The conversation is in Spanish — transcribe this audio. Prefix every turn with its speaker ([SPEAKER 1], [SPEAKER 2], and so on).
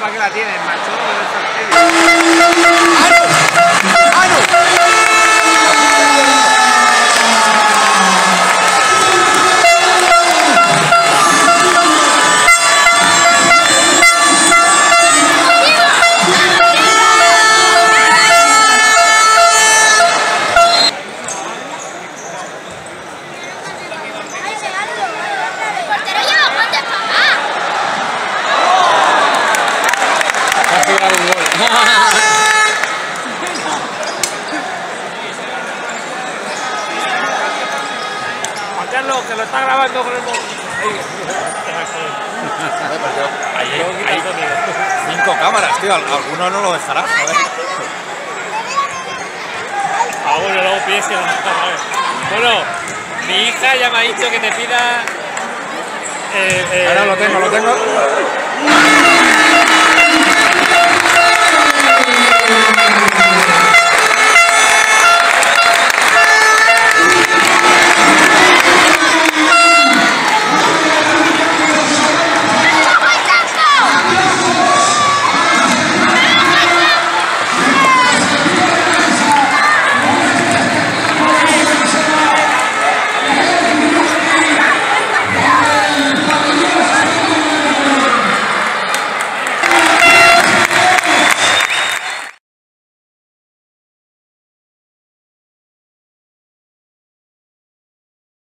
[SPEAKER 1] para qué la tienes, macho? Está grabando con el móvil.
[SPEAKER 2] Hay, hay cinco cámaras, tío. Alguno no lo dejará. joder.
[SPEAKER 3] Ah, bueno, luego pides que no Bueno, mi hija ya me ha dicho que te pida. eh, eh,
[SPEAKER 2] Ahora lo tengo, lo tengo.